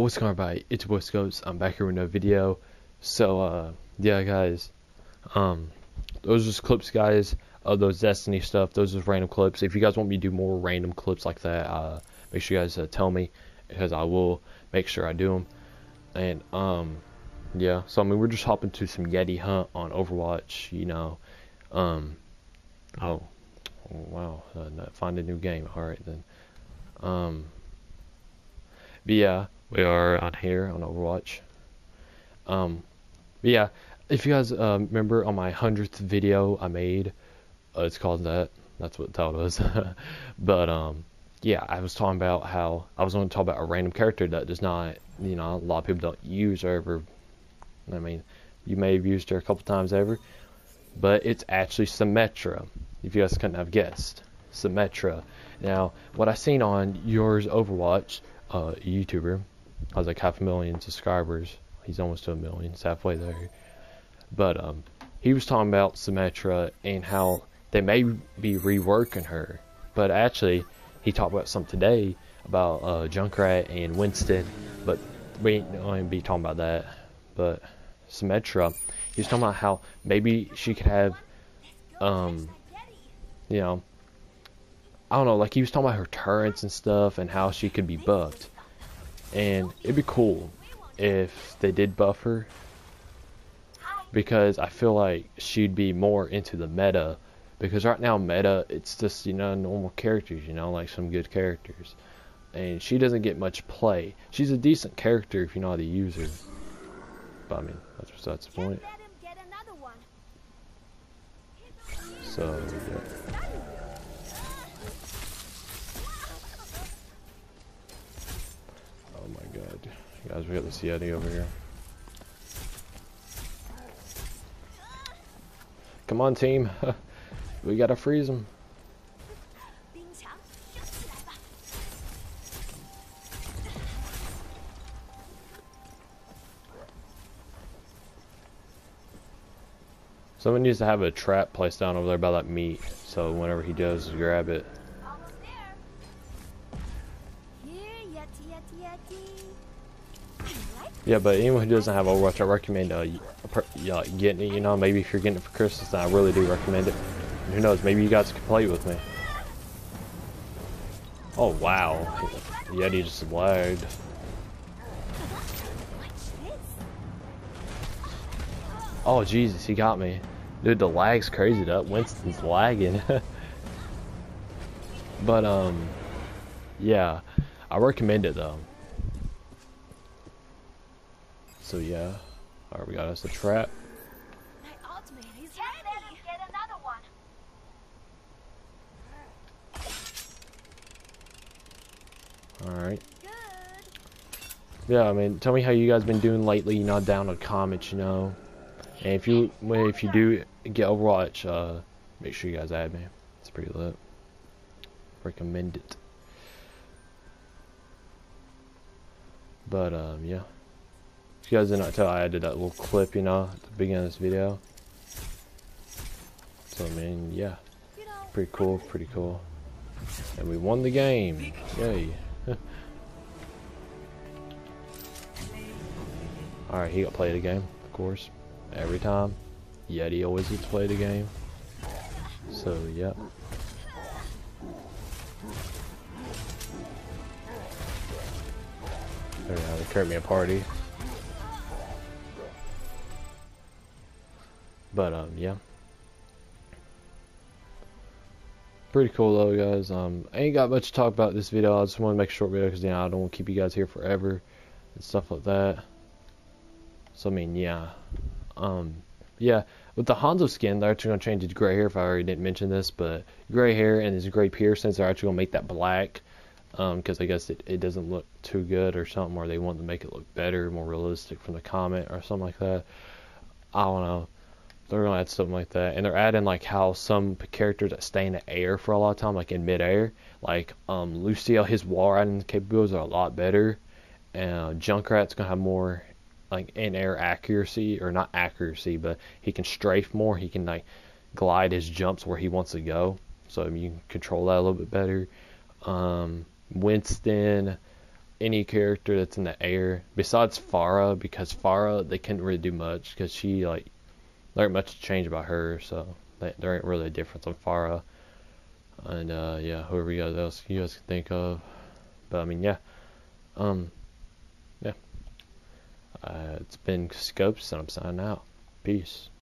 What's going on, everybody? It's Boy Scopes. I'm back here with another video. So, uh, yeah, guys, um, those are just clips, guys, of those Destiny stuff. Those are just random clips. If you guys want me to do more random clips like that, uh, make sure you guys uh, tell me, because I will make sure I do them. And, um, yeah, so, I mean, we're just hopping to some Yeti hunt on Overwatch, you know, um, oh, wow, uh, find a new game. Alright, then, um, but yeah, we are on here on Overwatch. Um, yeah, if you guys um, remember on my hundredth video I made, uh, it's called that. That's what the title is. but um, yeah, I was talking about how I was going to talk about a random character that does not, you know, a lot of people don't use or ever. I mean, you may have used her a couple times ever, but it's actually Symmetra. If you guys couldn't have guessed, Symmetra. Now, what I seen on yours Overwatch, uh, YouTuber, has like half a million subscribers. He's almost to a million. He's halfway there. But um, he was talking about Symmetra and how they may be reworking her. But actually, he talked about some today about uh, Junkrat and Winston. But we ain't going to be talking about that. But Symmetra, he was talking about how maybe she could have, um, you know, I don't know, like he was talking about her turrets and stuff and how she could be buffed. And it'd be cool if they did buff her because I feel like she'd be more into the meta because right now meta it's just you know normal characters you know like some good characters. And she doesn't get much play. She's a decent character if you know how to use her but I mean that's besides the point. So Guys, we got the Yeti over here. Come on, team. we gotta freeze them. Someone needs to have a trap placed down over there by that meat, so whenever he does, grab it. Yeah, but anyone who doesn't have Overwatch, I recommend uh, getting it. You know, maybe if you're getting it for Christmas, then I really do recommend it. And who knows, maybe you guys can play with me. Oh wow, Yeti just lagged. Oh Jesus, he got me. Dude, the lag's crazy. That Winston's lagging. but um, yeah, I recommend it though. So yeah. Alright, we got us a trap. Alright. Yeah, I mean, tell me how you guys been doing lately, you know, down in the comments, you know. And if you if you do get Overwatch, uh, make sure you guys add me. It's pretty lit. Recommend it. But, um, yeah. If you guys did not tell, I added that little clip, you know, at the beginning of this video. So, I mean, yeah. Pretty cool, pretty cool. And we won the game. Yay. Alright, he got played play the game, of course. Every time. Yeti always gets played play the game. So, yep. There we go, they create me a party. But, um, yeah. Pretty cool though, guys. Um, I ain't got much to talk about this video. I just want to make a short video because, you know, I don't want to keep you guys here forever and stuff like that. So, I mean, yeah. Um, yeah, with the Hanzo skin, they're actually going to change it to gray hair if I already didn't mention this, but gray hair and his gray piercings are actually to make that black because um, I guess it, it doesn't look too good or something, or they want to make it look better, more realistic from the comment or something like that. I don't know. They're gonna add something like that, and they're adding like how some characters that stay in the air for a lot of time, like in midair, like um Lucio, his wall riding capabilities are a lot better, and uh, Junkrat's gonna have more like in air accuracy or not accuracy, but he can strafe more. He can like glide his jumps where he wants to go, so you can control that a little bit better. Um, Winston, any character that's in the air besides Pharah, because Pharah they couldn't really do much because she like there ain't much change about her so there ain't really a difference on Pharah and uh, yeah whoever you guys else you guys can think of. But I mean yeah. Um yeah. Uh, it's been Scopes and I'm signing out. Peace